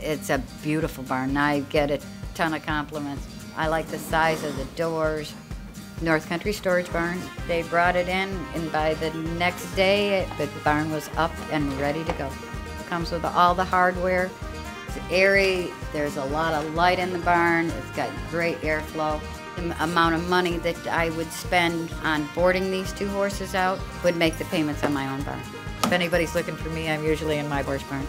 it's a beautiful barn. I get a ton of compliments. I like the size of the doors. North Country Storage Barn. They brought it in, and by the next day, the barn was up and ready to go. Comes with all the hardware. It's airy. There's a lot of light in the barn. It's got great airflow. The amount of money that I would spend on boarding these two horses out would make the payments on my own barn. If anybody's looking for me, I'm usually in my horse barn.